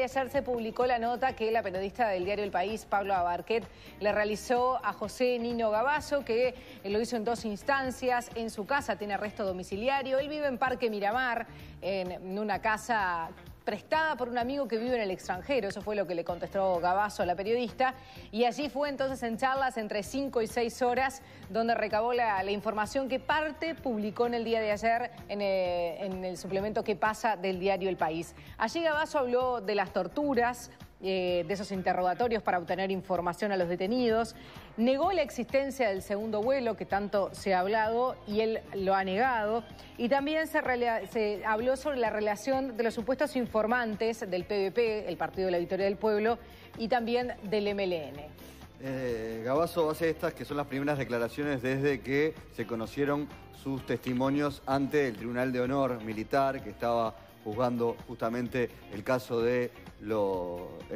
de ayer se publicó la nota que la periodista del diario El País, Pablo Abarquet, le realizó a José Nino Gabazo, que lo hizo en dos instancias. En su casa tiene arresto domiciliario. Él vive en Parque Miramar, en una casa prestada por un amigo que vive en el extranjero. Eso fue lo que le contestó Gabazo a la periodista. Y allí fue entonces en charlas entre 5 y 6 horas donde recabó la, información que parte publicó en el día de ayer en, eh, en el suplemento que pasa del diario El País. Allí Gabazo habló de las torturas, eh, de esos interrogatorios para obtener información a los detenidos. Negó la existencia del segundo vuelo, que tanto se ha hablado, y él lo ha negado. Y también se, habló sobre la relación de los supuestos informantes del PVP, el Partido de la Victoria del Pueblo, y también del MLN. Eh, Gabazo hace estas que son las primeras declaraciones desde que se conocieron sus testimonios ante el Tribunal de Honor Militar que estaba juzgando justamente el caso de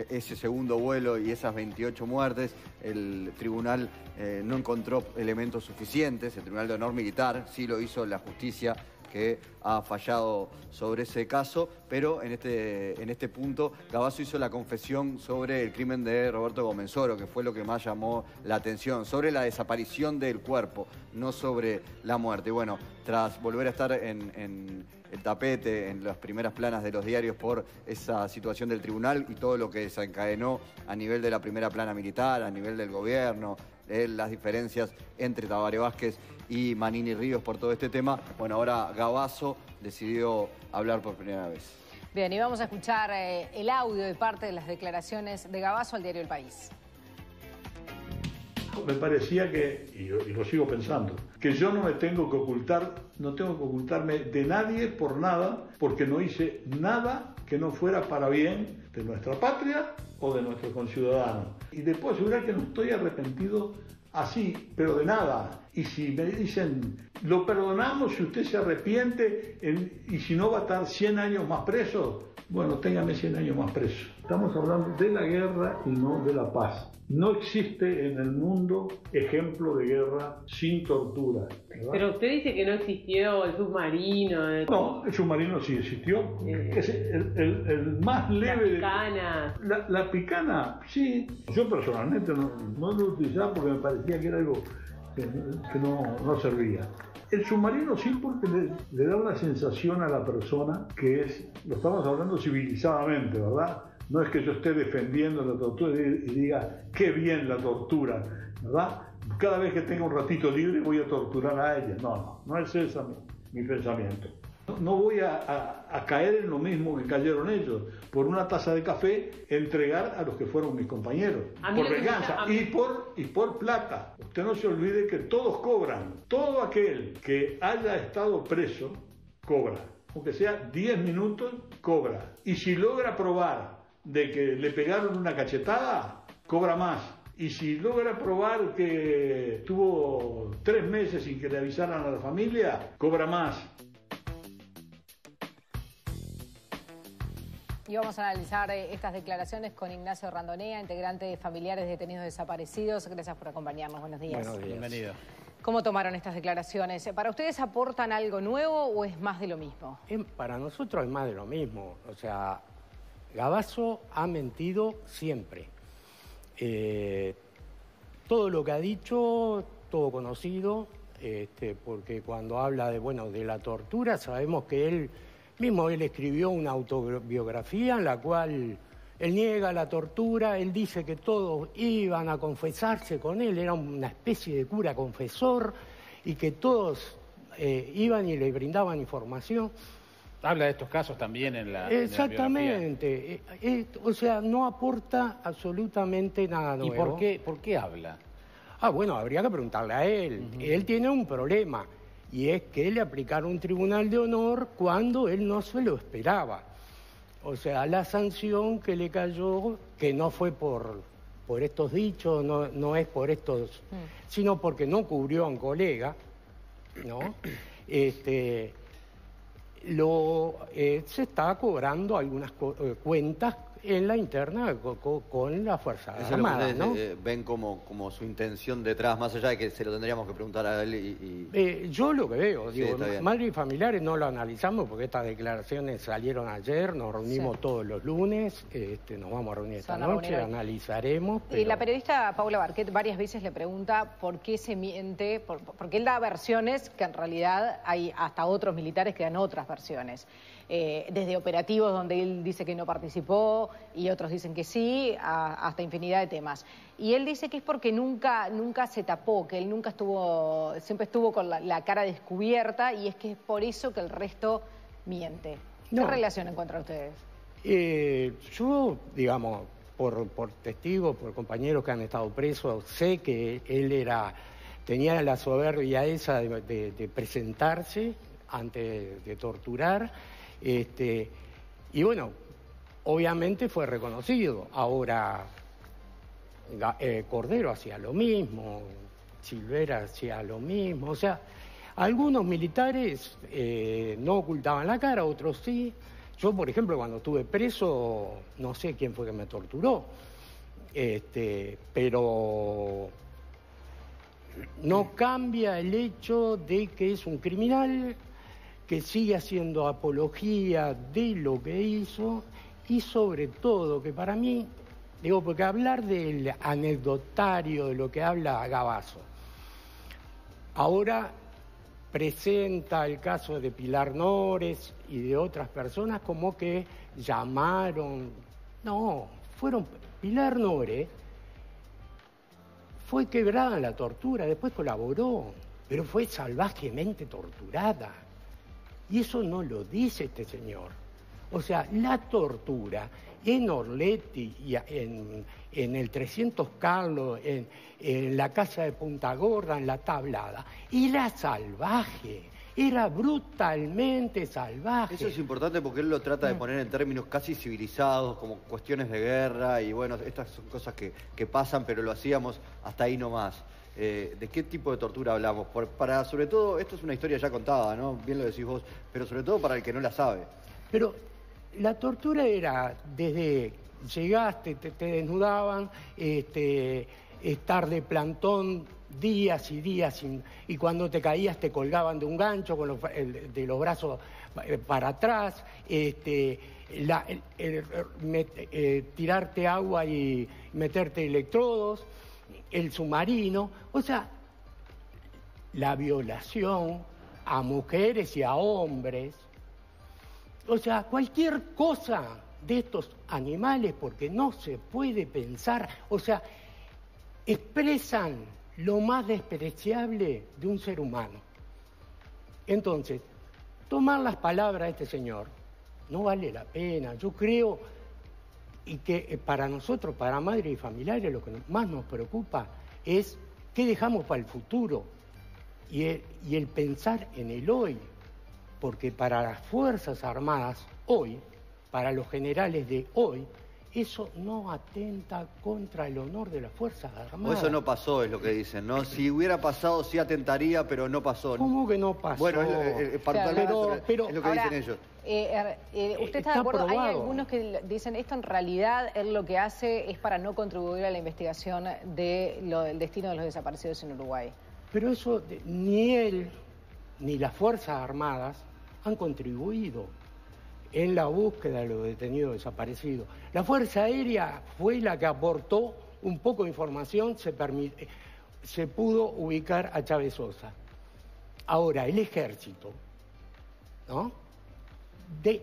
ese segundo vuelo y esas 28 muertes. El tribunal eh, no encontró elementos suficientes, el Tribunal de Honor Militar sí lo hizo la justicia que ha fallado sobre ese caso, pero en este, en este punto Gabazo hizo la confesión sobre el crimen de Roberto Gomenzoro, que fue lo que más llamó la atención, sobre la desaparición del cuerpo, no sobre la muerte. Bueno, tras volver a estar en, el tapete, en las primeras planas de los diarios por esa situación del tribunal y todo lo que desencadenó a nivel de la primera plana militar, a nivel del gobierno, las diferencias entre Tabaré Vázquez y Manini Ríos por todo este tema. Bueno, ahora Gabazo decidió hablar por primera vez. Bien, y vamos a escuchar eh, el audio de parte de las declaraciones de Gabazo al diario El País. Me parecía que, y, lo sigo pensando, que yo no me tengo que ocultar, no tengo que ocultarme de nadie por nada, porque no hice nada que no fuera para bien de nuestra patria o de nuestros conciudadanos. Y le puedo asegurar que no estoy arrepentido así, pero de nada. Y si me dicen, lo perdonamos si usted se arrepiente y si no va a estar 100 años más preso, bueno, téngame 100 años más preso. Estamos hablando de la guerra y no de la paz. No existe en el mundo ejemplo de guerra sin tortura. Pero usted dice que no existió el submarino. No, el submarino sí existió. Eh, es el, más leve. La picana. La, picana, sí. Yo personalmente no, no lo utilizaba porque me parecía que era algo que, no, servía. El submarino sí porque le, da una sensación a la persona que es, lo estamos hablando civilizadamente, ¿verdad? No es que yo esté defendiendo la tortura y diga, qué bien la tortura, ¿verdad? Cada vez que tenga un ratito libre voy a torturar a ella. No, no, no es ese mi pensamiento. No voy a, caer en lo mismo que cayeron ellos, por una taza de café entregar a los que fueron mis compañeros, por venganza y, por, y por plata. Usted no se olvide que todos cobran, todo aquel que haya estado preso cobra, aunque sea 10 minutos, cobra. Y si logra probar de que le pegaron una cachetada, cobra más. Y si logra probar que estuvo tres meses sin que le avisaran a la familia, cobra más. Y vamos a analizar eh, estas declaraciones con Ignacio Randonea, integrante de Familiares Detenidos Desaparecidos. Gracias por acompañarnos. Buenos días. Buenos días. Bienvenido. ¿Cómo tomaron estas declaraciones? ¿Para ustedes aportan algo nuevo o es más de lo mismo? Para nosotros es más de lo mismo. O sea, Gabazo ha mentido siempre. Eh, todo lo que ha dicho, todo conocido, este, porque cuando habla de, bueno, de la tortura, sabemos que él Mismo él escribió una autobiografía en la cual él niega la tortura, él dice que todos iban a confesarse con él, era una especie de cura confesor y que todos eh, iban y le brindaban información. Habla de estos casos también en la. Exactamente. Eh, eh, o sea, no aporta absolutamente nada nuevo. ¿Y por qué, por qué habla? Ah, bueno, habría que preguntarle a él. Él tiene un problema y es que le aplicaron un tribunal de honor cuando él no se lo esperaba. O sea, la sanción que le cayó, que no fue por, por estos dichos, no, no es por estos, mm. sino porque no cubrió a un colega, ¿no? Este, lo, eh, se está cobrando algunas eh, cuentas en la interna con, la Fuerza Eso Armada, ¿no? Eh, ven como, como su intención detrás, más allá de que se lo tendríamos que preguntar a él y... Eh, yo lo que veo, Sí, digo, está bien. madre y familiares no lo analizamos porque estas declaraciones salieron ayer, nos reunimos Sí. todos los lunes, este, nos vamos a reunir esta noche, analizaremos. Y la periodista Paula Barquet varias veces le pregunta por qué se miente, por- porque él da versiones que en realidad hay hasta otros militares que dan otras versiones. Eh, desde operativos donde él dice que no participó y otros dicen que sí, a- hasta infinidad de temas. Y él dice que es porque nunca, nunca se tapó, que él nunca estuvo, siempre estuvo con la, la cara descubierta y es que es por eso que el resto miente. ¿Qué No. relación encuentran ustedes? Eh, yo, digamos, por, por testigos, por compañeros que han estado presos, sé que él era, tenía la soberbia esa de, de- de presentarse antes de torturar, este, y bueno, obviamente fue reconocido. Ahora, eh, Cordero hacía lo mismo, Silvera hacía lo mismo, o sea, algunos militares eh, no ocultaban la cara, otros sí. Yo, por ejemplo, cuando estuve preso, no sé quién fue que me torturó, este, pero no cambia el hecho de que es un criminal que sigue haciendo apología de lo que hizo y sobre todo que para mí, digo, porque hablar del anecdotario de lo que habla Gabazo, ahora presenta el caso de Pilar Nores y de otras personas como que llamaron, no, fueron Pilar Nores fue quebrada en la tortura, después colaboró, pero fue salvajemente torturada. Y eso no lo dice este señor. O sea, la tortura en Orletti, y en, en el 300 Carlos, en, en la casa de Punta Gorda, en la tablada, era salvaje, era brutalmente salvaje. Eso es importante porque él lo trata Mm. de poner en términos casi civilizados, como cuestiones de guerra, y bueno, estas son cosas que, que pasan, pero lo hacíamos hasta ahí nomás. Eh, ¿De qué tipo de tortura hablamos? Por- para, sobre todo, esto es una historia ya contada, ¿no? Bien lo decís vos, pero sobre todo para el que no la sabe. Pero la tortura era desde llegaste, te, desnudaban, este, estar de plantón días y días sin- y cuando te caías te colgaban de un gancho con los, el- de los brazos eh, para atrás, este, eh, tirarte agua y meterte electrodos, el submarino, o sea, la violación a mujeres y a hombres, o sea, cualquier cosa de estos animales, porque no se puede pensar, o sea, expresan lo más despreciable de un ser humano. Entonces, tomar las palabras de este señor no vale la pena. Yo creo y que eh, para nosotros, para madres y familiares, lo que más nos preocupa es qué dejamos para el futuro y el, y el pensar en el hoy, porque para las Fuerzas Armadas hoy, para los generales de hoy, eso no atenta contra el honor de las Fuerzas O Armadas. eso no pasó, es lo que dicen, ¿no? Si hubiera pasado, sí atentaría, pero no pasó. ¿Cómo que no pasó? Bueno, es, es- es- Claro. particularmente Pero- pero- es lo que Ahora, dicen ellos. eh, eh, ¿Usted está, Está de acuerdo? Hay probado. algunos que dicen esto en realidad él lo que hace es para no contribuir a la investigación de lo- del destino de los desaparecidos en Uruguay. Pero eso ni él ni las Fuerzas Armadas han contribuido en la búsqueda de los detenidos desaparecidos. La Fuerza Aérea fue la que aportó un poco de información, se, se pudo ubicar a Chávez Sosa. Ahora, el ejército, ¿no? De-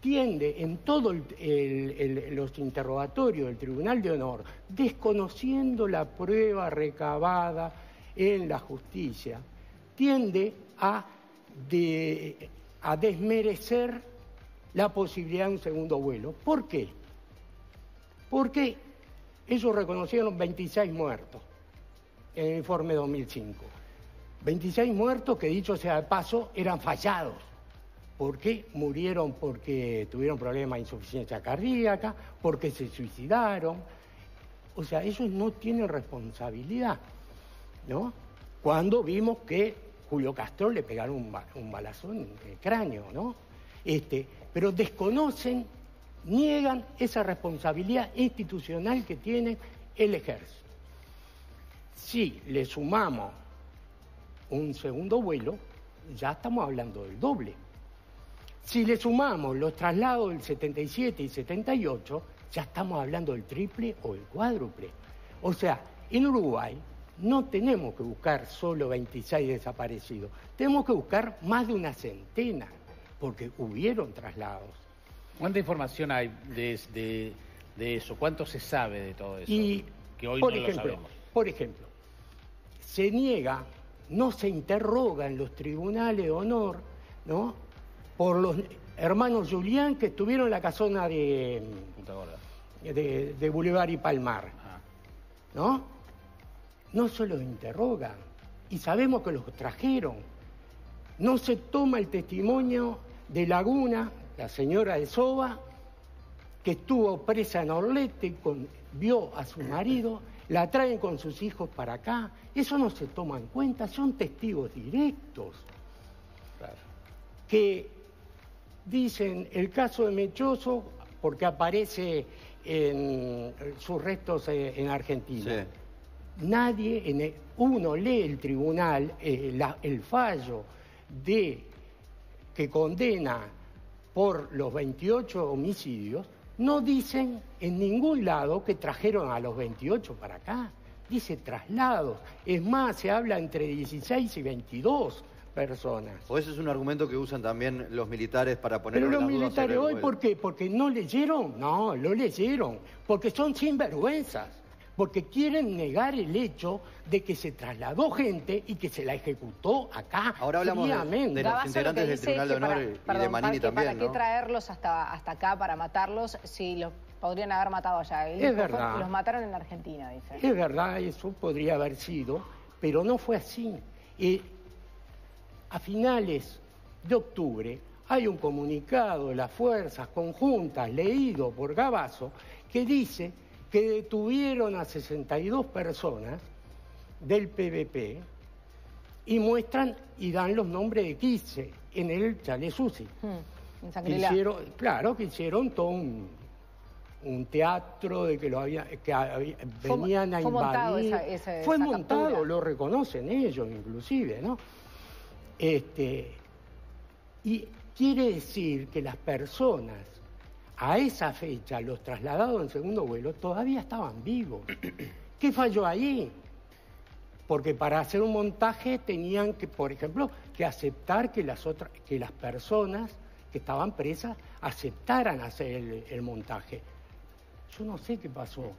tiende en todos los interrogatorios del Tribunal de Honor, desconociendo la prueba recabada en la justicia, tiende a, a desmerecer la posibilidad de un segundo vuelo. ¿Por qué? Porque ellos reconocieron 26 muertos en el informe 2005. 26 muertos que, dicho sea de paso, eran fallados. ¿Por qué? Murieron porque tuvieron problemas de insuficiencia cardíaca, porque se suicidaron. O sea, ellos no tienen responsabilidad, ¿no? Cuando vimos que Julio Castro le pegaron un, ba- un balazo en el cráneo, ¿no? Este, pero desconocen niegan esa responsabilidad institucional que tiene el ejército. Si le sumamos un segundo vuelo, ya estamos hablando del doble. Si le sumamos los traslados del 77 y 78, ya estamos hablando del triple o el cuádruple. O sea, en Uruguay no tenemos que buscar solo 26 desaparecidos, tenemos que buscar más de una centena, porque hubieron traslados. ¿Cuánta información hay de, eso? ¿Cuánto se sabe de todo eso? Y, que hoy por no ejemplo, lo sabemos. Por ejemplo, se niega, no se interroga en los tribunales de honor, ¿no? Por los hermanos Julián que estuvieron en la casona de, de, de Boulevard y Palmar, Ah. ¿no? No se los interrogan y sabemos que los trajeron. No se toma el testimonio de Laguna, la señora de Soba, que estuvo presa en Orlete, con- vio a su marido, la traen con sus hijos para acá. Eso no se toma en cuenta, son testigos directos Claro. que dicen el caso de Mechoso porque aparece en sus restos eh, en Argentina. Sí. Nadie, en el- uno lee el tribunal, eh, la- el fallo de que condena por los 28 homicidios, no dicen en ningún lado que trajeron a los 28 para acá. Dice traslados. Es más, se habla entre 16 y 22 personas. O ese es un argumento que usan también los militares para poner Pero en los militares hoy, ¿por qué? ¿Porque no leyeron? No, lo leyeron. Porque son sinvergüenzas. Porque quieren negar el hecho de que se trasladó gente y que se la ejecutó acá. Ahora hablamos de- fríamente. de los integrantes del Tribunal de Honor para- y- y de Manini para que- también, ¿Para qué ¿no? traerlos hasta, hasta acá para matarlos si los podrían haber matado allá? Es verdad. Los mataron en Argentina, dice. Es verdad, eso podría haber sido, pero no fue así. Y a finales de octubre hay un comunicado de las fuerzas conjuntas leído por Gabazo que dice que detuvieron a 62 personas del PVP y muestran y dan los nombres de 15 en el Chale Susi. Hmm, en Que hicieron, claro, que hicieron todo un, un teatro de que lo había, que había- Fue- venían a fue montado invadir. esa- esa- fue esa montado, captura. lo reconocen ellos inclusive, ¿no? Este, y quiere decir que las personas a esa fecha, los trasladados en segundo vuelo, todavía estaban vivos. ¿Qué falló ahí? Porque para hacer un montaje tenían que, por ejemplo, que aceptar que las otras, que las personas que estaban presas aceptaran hacer el, el montaje. Yo no sé qué pasó.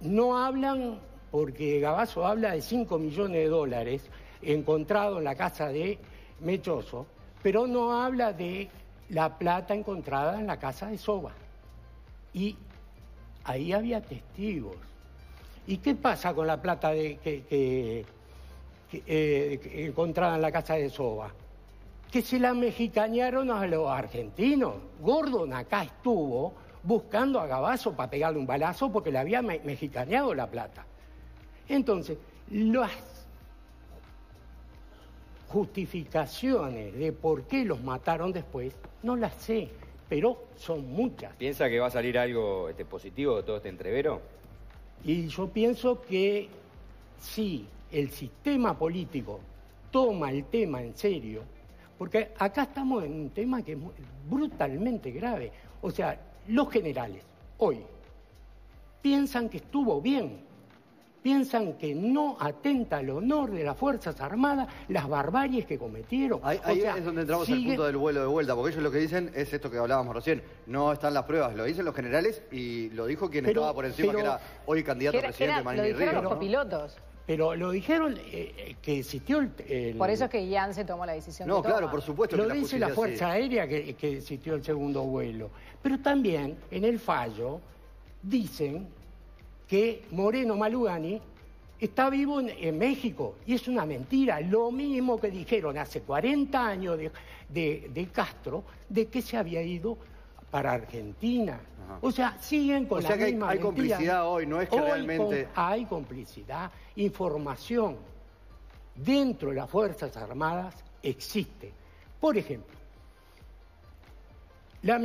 No hablan, porque Gabazo habla de 5 millones de dólares encontrado en la casa de Mechoso, pero no habla de la plata encontrada en la casa de Soba. Y ahí había testigos. ¿Y qué pasa con la plata eh, que encontrada en la casa de Soba? Que se la mexicanearon a los argentinos. Gordon acá estuvo buscando a Gabazo para pegarle un balazo porque le había me- mexicaneado la plata. Entonces, las justificaciones de por qué los mataron después, no las sé, pero son muchas. ¿Piensa que va a salir algo este, positivo de todo este entrevero? Y yo pienso que si el sistema político toma el tema en serio, porque acá estamos en un tema que es brutalmente grave. O sea, los generales hoy piensan que estuvo bien, piensan que no atenta al honor de las Fuerzas Armadas las barbaries que cometieron. Ahí, O ahí sea, es donde entramos al sigue- punto del vuelo de vuelta, porque ellos lo que dicen es esto que hablábamos recién. No están las pruebas, lo dicen los generales y lo dijo quien Pero- estaba por encima, pero- que era hoy candidato a presidente era- lo Manini dijeron los ¿no? copilotos. Pero lo dijeron eh, eh, que existió el... el- Por eso es que Ian se tomó la decisión No, que claro, toma. por supuesto Lo que dice la Fuerza sí. Aérea que, que existió el segundo vuelo. Pero también en el fallo dicen que Moreno Malugani está vivo en, en México y es una mentira. Lo mismo que dijeron hace 40 años de, de- de Castro de que se había ido para Argentina. Ajá. O sea, siguen con O la sea que hay- misma hay mentira. complicidad hoy, no es que Hoy realmente- com- hay complicidad, información dentro de las Fuerzas Armadas existe. Por ejemplo, La,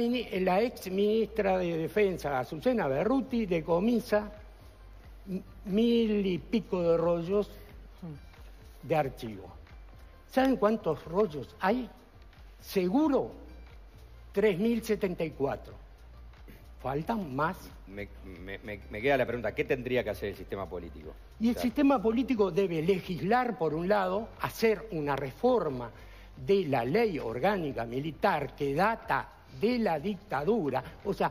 ex ministra de Defensa, Azucena Berruti, decomisa mil y pico de rollos de archivo. ¿Saben cuántos rollos hay? Seguro 3.074. Faltan más. Me, me- me- me queda la pregunta, ¿qué tendría que hacer el sistema político? Y el O sea, sistema político debe legislar, por un lado, hacer una reforma de la ley orgánica militar que data de la dictadura, o sea,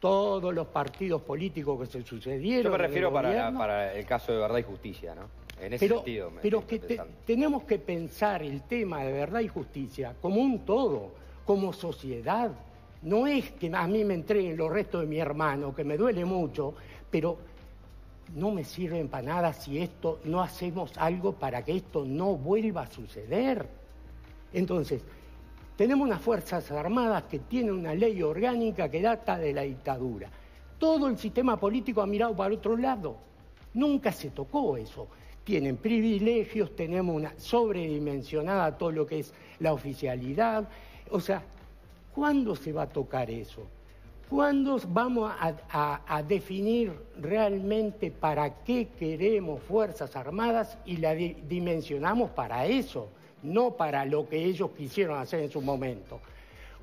todos los partidos políticos que se sucedieron. Yo me refiero para, la- para el caso de verdad y justicia, ¿no? En ese pero, sentido. me- pero que te- tenemos que pensar el tema de verdad y justicia como un todo, como sociedad. No es que a mí me entreguen los restos de mi hermano, que me duele mucho, pero no me sirven para nada si esto no hacemos algo para que esto no vuelva a suceder. Entonces, tenemos unas Fuerzas Armadas que tienen una ley orgánica que data de la dictadura. Todo el sistema político ha mirado para otro lado. Nunca se tocó eso. Tienen privilegios, tenemos una sobredimensionada todo lo que es la oficialidad. O sea, ¿cuándo se va a tocar eso? ¿Cuándo vamos a, definir realmente para qué queremos Fuerzas Armadas y la di- dimensionamos para eso, no para lo que ellos quisieron hacer en su momento?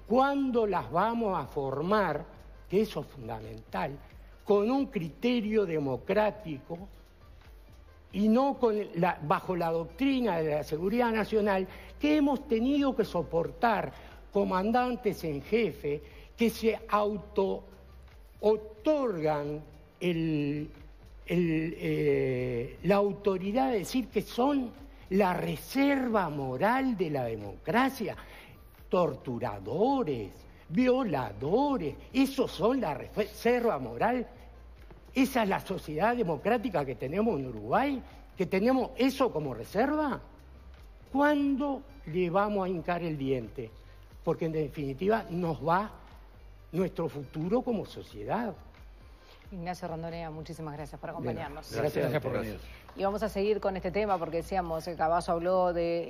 ¿Cuándo las vamos a formar, que eso es fundamental, con un criterio democrático y no con bajo la doctrina de la seguridad nacional que hemos tenido que soportar comandantes en jefe que se auto otorgan eh, la autoridad de decir que son la reserva moral de la democracia, torturadores, violadores, esos son la reserva moral ¿Esa es la sociedad democrática que tenemos en Uruguay? ¿Que tenemos eso como reserva? ¿Cuándo le vamos a hincar el diente? Porque en definitiva nos va nuestro futuro como sociedad. Ignacio Rondonea, muchísimas gracias por acompañarnos. Gracias, Gracias por venir. Y vamos a seguir con este tema porque decíamos, el Cabazo habló de